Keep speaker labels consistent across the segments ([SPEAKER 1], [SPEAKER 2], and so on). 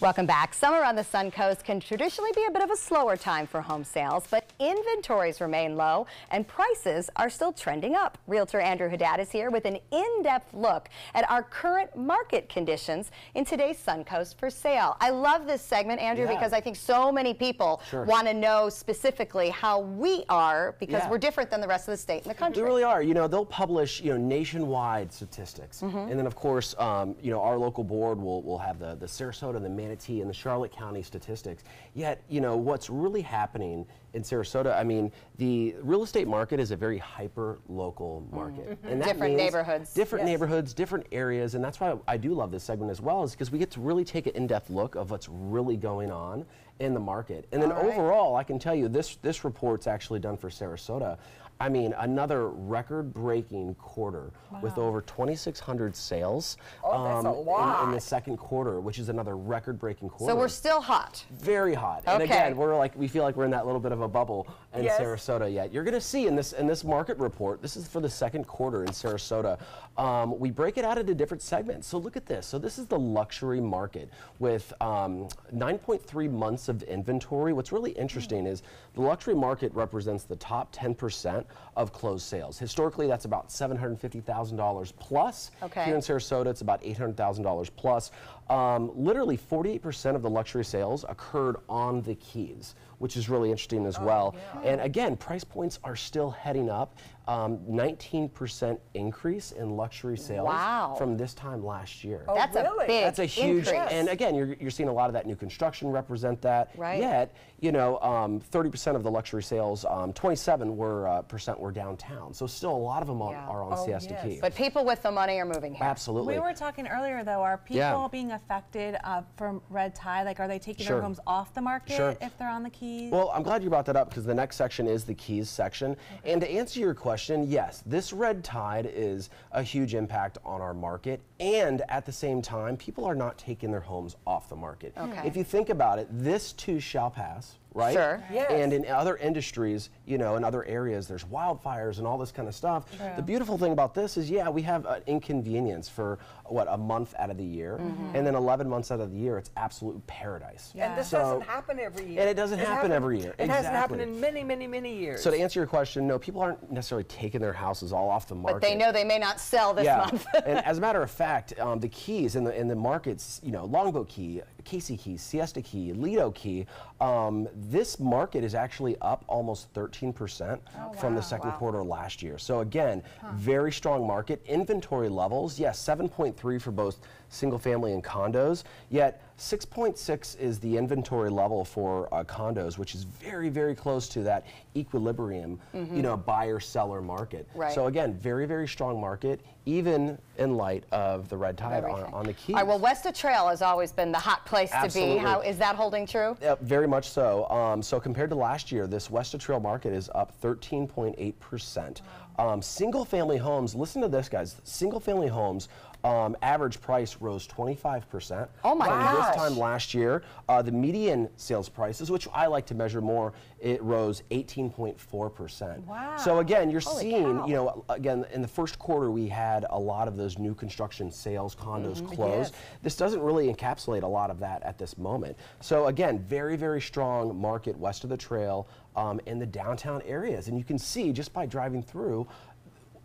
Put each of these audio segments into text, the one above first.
[SPEAKER 1] Welcome back. Summer on the Suncoast can traditionally be a bit of a slower time for home sales, but inventories remain low and prices are still trending up. Realtor Andrew Haddad is here with an in-depth look at our current market conditions in today's Suncoast for sale. I love this segment, Andrew,
[SPEAKER 2] Yeah.
[SPEAKER 1] because I think so many people
[SPEAKER 2] Sure.
[SPEAKER 1] want to know specifically how we are because
[SPEAKER 2] Yeah.
[SPEAKER 1] we're different than the rest of the state and the country.
[SPEAKER 2] We really are. You know, they'll publish, you know, nationwide statistics.
[SPEAKER 1] Mm-hmm.
[SPEAKER 2] And then, of course, um, you know, our local board will, will have the, the Sarasota and the Manatee and the Charlotte County statistics. Yet, you know, what's really happening in Sarasota, I mean, the real estate market is a very hyper local market. And that
[SPEAKER 1] Mm-hmm. Different neighborhoods.
[SPEAKER 2] Different neighborhoods, different areas. And that's why I do love this segment as well, is because we get to really take an in-depth look of what's really going on in the market. And then
[SPEAKER 1] right.
[SPEAKER 2] overall, I can tell you this, this report's actually done for Sarasota. I mean, another record-breaking quarter with over 2,600 sales
[SPEAKER 3] Oh, a
[SPEAKER 2] in- in, the second quarter, which is another record-breaking quarter.
[SPEAKER 1] So we're still hot.
[SPEAKER 2] very hot. And again, we're like we feel like we're in that little bit of a bubble in
[SPEAKER 3] Yes.
[SPEAKER 2] Sarasota yet. You're going to see in this in this market report. This is for the second quarter in Sarasota. Um, we break it out into different segments. So look at this. So this is the luxury market with um, 9.3 months of inventory. What's really interesting is the luxury market represents the top 10% of closed sales. Historically, that's about $750,000 plus.
[SPEAKER 1] Okay.
[SPEAKER 2] Here in Sarasota, it's about $800,000 plus. Um, literally, 48% of the luxury sales occurred on the Keys, which is really interesting
[SPEAKER 1] Oh,
[SPEAKER 2] as well. And again, price points are still heading up. Um, 19% increase in luxury sales
[SPEAKER 1] Wow.
[SPEAKER 2] from this time last year.
[SPEAKER 1] That's a big
[SPEAKER 2] That's a huge,
[SPEAKER 1] increase.
[SPEAKER 2] and again, you're, you're seeing a lot of that new construction represent that.
[SPEAKER 1] Right.
[SPEAKER 2] Yet, you know, um, 30% of the luxury sales, um, 27 were uh, percent were downtown. So still a lot of them
[SPEAKER 1] Yeah.
[SPEAKER 2] are on
[SPEAKER 3] Oh,
[SPEAKER 2] Siesta
[SPEAKER 3] yes.
[SPEAKER 2] Key.
[SPEAKER 1] But people with the money are moving here.
[SPEAKER 2] Absolutely.
[SPEAKER 4] We were talking earlier, though. Are people
[SPEAKER 2] Yeah.
[SPEAKER 4] being affected uh, from red tide? Like, are they taking
[SPEAKER 2] Sure.
[SPEAKER 4] their homes off the market
[SPEAKER 2] Sure.
[SPEAKER 4] if they're on the keys?
[SPEAKER 2] Well, I'm glad you brought that up because the next section is the keys section. And to answer your question, yes, this red tide is a huge impact on our market. And at the same time, people are not taking their homes off the market.
[SPEAKER 1] Okay.
[SPEAKER 2] If you think about it, this too shall pass. Right?
[SPEAKER 1] Sure.
[SPEAKER 3] Yes.
[SPEAKER 2] And in other industries, you know, in other areas, there's wildfires and all this kind of stuff. The beautiful thing about this is, yeah, we have an inconvenience for what a month out of the year, and then 11 months out of the year, it's absolute paradise.
[SPEAKER 4] Yeah.
[SPEAKER 3] And this
[SPEAKER 2] So-
[SPEAKER 3] doesn't happen every year.
[SPEAKER 2] And it doesn't happen
[SPEAKER 3] happened-
[SPEAKER 2] every year.
[SPEAKER 3] It hasn't happened
[SPEAKER 2] Exactly.
[SPEAKER 3] in many, many, many years.
[SPEAKER 2] So to answer your question, no, people aren't necessarily taking their houses all off the market.
[SPEAKER 1] But they know they may not sell this
[SPEAKER 2] yeah.
[SPEAKER 1] month.
[SPEAKER 2] and as a matter of fact, um, the keys in the in the markets, you know, Longboat Key, Casey Key, Siesta Key, Lido Key, um, this market is actually up almost 13% from the second quarter last year. So again, very strong market. Inventory levels, yes, 7.3 for both single family and condos. Yet 6.6 is the inventory level for uh, condos, which is very, very close to that equilibrium, you know, buyer seller market.
[SPEAKER 1] Right.
[SPEAKER 2] So again, very, very strong market, even in light of the red tide on, on the keys.
[SPEAKER 1] All right, well, West of Trail has always been the hot place to
[SPEAKER 2] Absolutely.
[SPEAKER 1] be. How is that holding true?
[SPEAKER 2] Yep, very much so. Um, so compared to last year, this West of Trail market is up 13.8%. Um, single family homes, listen to this, guys. Single family homes, um, average price rose 25%.
[SPEAKER 1] Oh my
[SPEAKER 2] from
[SPEAKER 1] gosh.
[SPEAKER 2] This time last year, uh, the median sales prices, which I like to measure more, it rose 18.4%.
[SPEAKER 4] Wow.
[SPEAKER 2] So again, you're
[SPEAKER 1] Holy
[SPEAKER 2] seeing,
[SPEAKER 1] cow.
[SPEAKER 2] you know, again, in the first quarter, we had a lot of those new construction sales, condos
[SPEAKER 1] Mm-hmm.
[SPEAKER 2] closed.
[SPEAKER 3] Yes.
[SPEAKER 2] This doesn't really encapsulate a lot of that at this moment. So again, very, very strong market west of the trail um, in the downtown areas. And you can see just by driving through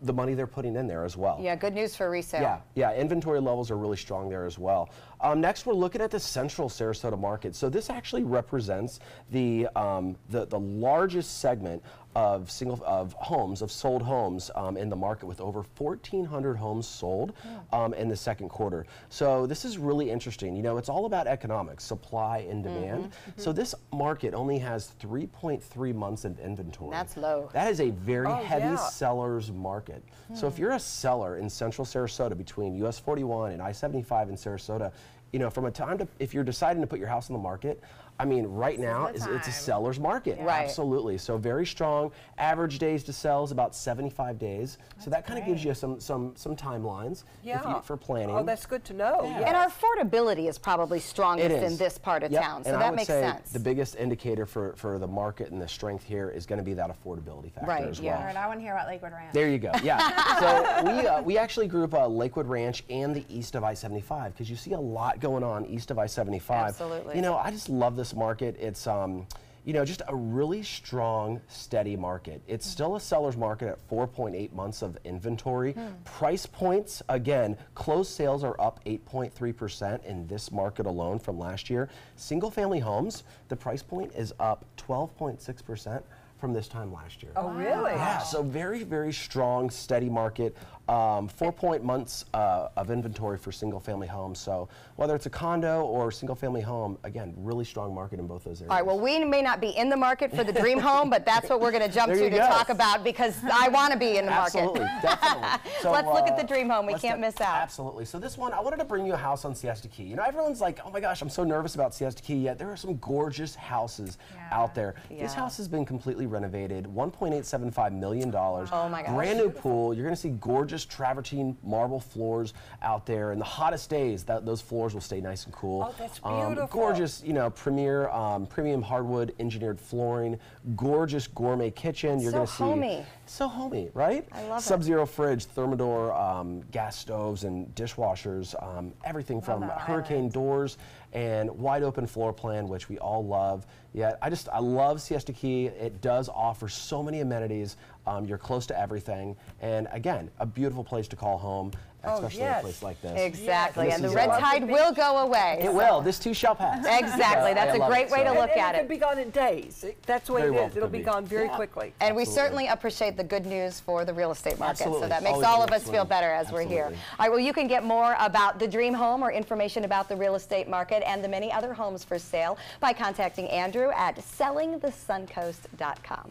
[SPEAKER 2] the money they're putting in there as well.
[SPEAKER 1] Yeah, good news for resale.
[SPEAKER 2] Yeah, yeah, inventory levels are really strong there as well. Um, next, we're looking at the central Sarasota market. So this actually represents the um, the, the largest segment of single of homes of sold homes um, in the market with over 1,400 homes sold um, in the second quarter. So this is really interesting. You know, it's all about economics, supply and demand. So this market only has 3.3 months of inventory.
[SPEAKER 1] That's low.
[SPEAKER 2] That is a very
[SPEAKER 3] Oh,
[SPEAKER 2] heavy
[SPEAKER 3] yeah.
[SPEAKER 2] seller's market. So if you're a seller in central Sarasota between US 41 and I 75 in Sarasota, you know, from a time to, if you're deciding to put your house on the market, I mean, right now is it's a seller's market.
[SPEAKER 1] Right.
[SPEAKER 2] Absolutely. So very strong. Average days to sell is about 75 days. so that kind of gives you some some some timelines if
[SPEAKER 3] yeah.
[SPEAKER 2] you, for planning.
[SPEAKER 3] Oh, that's good to know.
[SPEAKER 2] Yeah.
[SPEAKER 3] yes.
[SPEAKER 1] And our affordability is probably strongest
[SPEAKER 2] It is.
[SPEAKER 1] in this part of
[SPEAKER 2] Yep.
[SPEAKER 1] town, so
[SPEAKER 2] and I
[SPEAKER 1] that
[SPEAKER 2] would
[SPEAKER 1] makes
[SPEAKER 2] say
[SPEAKER 1] sense.
[SPEAKER 2] The biggest indicator for, for the market and the strength here is going to be that affordability factor
[SPEAKER 1] Right,
[SPEAKER 2] as
[SPEAKER 1] yeah.
[SPEAKER 2] well.
[SPEAKER 4] All right, I want to hear about Lakewood Ranch.
[SPEAKER 2] There you go. Yeah. so we uh, we actually group uh, Lakewood Ranch and the east of I-75 because you see a lot going on east of I-75.
[SPEAKER 1] Absolutely.
[SPEAKER 2] You know, I just love this market. It's um, you know, just a really strong, steady market. It's still a seller's market at 4.8 months of inventory. Price points, again, closed sales are up 8.3% in this market alone from last year. Single family homes, the price point is up 12.6% from this time last year.
[SPEAKER 3] Oh, really?
[SPEAKER 2] Yeah, so very, very strong, steady market. Um, four point months uh, of inventory for single family homes. So whether it's a condo or single family home, again, really strong market in both those areas.
[SPEAKER 1] All right, well, we may not be in the market for the dream home, but that's what we're going to jump to to talk about because I want to be in the market.
[SPEAKER 2] Absolutely, definitely. So,
[SPEAKER 1] Let's look at
[SPEAKER 2] uh,
[SPEAKER 1] the dream home. We can't miss out.
[SPEAKER 2] Absolutely. So this one, I wanted to bring you a house on Siesta Key. You know, everyone's like, oh my gosh, I'm so nervous about Siesta Key. Yet there are some gorgeous houses out there. This house has been completely renovated, 1.875 million dollars.
[SPEAKER 1] Oh my gosh.
[SPEAKER 2] Brand new pool. You're going to see gorgeous travertine marble floors out there. In the hottest days, that, those floors will stay nice and cool.
[SPEAKER 3] Oh, that's
[SPEAKER 2] Um,
[SPEAKER 3] beautiful.
[SPEAKER 2] gorgeous, you know, premier um, premium hardwood engineered flooring. Gorgeous gourmet kitchen. You're
[SPEAKER 1] So
[SPEAKER 2] going to see
[SPEAKER 1] homey.
[SPEAKER 2] so homey, right?
[SPEAKER 1] I love it.
[SPEAKER 2] Sub-zero fridge, Thermador, um, gas stoves, and dishwashers. Um, everything from hurricane doors and wide open floor plan, which we all love. Yeah, I just I love Siesta Key. It does offer so many amenities. Um, you're close to everything, and again, a beautiful place to call home,
[SPEAKER 3] Oh,
[SPEAKER 2] especially
[SPEAKER 3] yes.
[SPEAKER 2] in a place like this.
[SPEAKER 1] Exactly,
[SPEAKER 2] This
[SPEAKER 1] and the red
[SPEAKER 2] a-
[SPEAKER 1] tide will go away.
[SPEAKER 2] It will. This too shall pass.
[SPEAKER 1] Exactly,
[SPEAKER 2] So,
[SPEAKER 1] that's
[SPEAKER 2] I
[SPEAKER 1] a great
[SPEAKER 2] it,
[SPEAKER 1] way to look
[SPEAKER 3] and,
[SPEAKER 1] at
[SPEAKER 3] it
[SPEAKER 1] it.
[SPEAKER 3] could be gone in days. That's the way
[SPEAKER 2] Very
[SPEAKER 3] it
[SPEAKER 2] well
[SPEAKER 3] is. It'll be
[SPEAKER 2] be.
[SPEAKER 3] gone very
[SPEAKER 2] Yeah.
[SPEAKER 3] quickly.
[SPEAKER 1] And we certainly appreciate the good news for the real estate market. So that makes
[SPEAKER 2] Always
[SPEAKER 1] all of
[SPEAKER 2] good
[SPEAKER 1] us feel better as we're here. All right, well, you can get more about the dream home or information about the real estate market and the many other homes for sale by contacting Andrew at sellingthesuncoast.com.